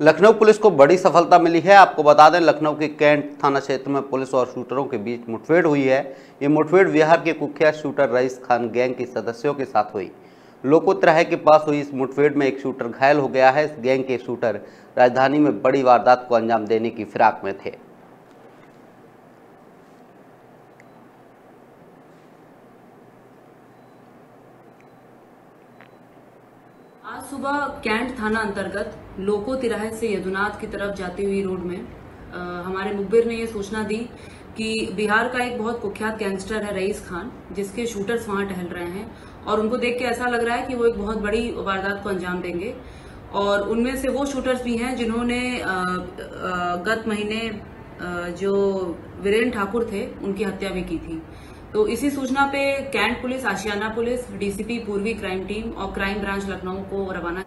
Lucknow police को बड़ी सफलता मिली है। आपको बता दें, लखनऊ के कैंट थाना क्षेत्र में पुलिस और शूटरों के बीच मुठभेड़ हुई है। ये मुठभेड़ बिहार के कुख्यात शूटर रईस खान गैंग के सदस्यों के साथ हुई। लोकोत्रह के पास हुई इस मुठभेड़ में एक शूटर घायल हो गया है। इस गैंग के शूटर राजधानी में बड़ी वारदात को अंजाम देने की फिराक में थे। आज सुबह कैंट थाना अंतर्गत लोको तिराहे से यदुनाथ की तरफ़ जाती हुई रोड में अ, हमारे मुखबिर ने ये सूचना दी कि बिहार का एक बहुत कुख्यात गैंगस्टर है रईस खान जिसके शूटर्स वहाँ टहल रहे हैं और उनको देख के ऐसा लग रहा है कि वो एक बहुत बड़ी वारदात को अंजाम देंगे। और उनमें से वो शूटर्स भी हैं जिन्होंने गत महीने जो वीरेन ठाकुर थे, उनकी हत्या भी की थी। तो इसी सूचना पे Cantt police, Ashiyana police, DCP पूर्वी क्राइम टीम और क्राइम ब्रांच लखनऊ को रवाना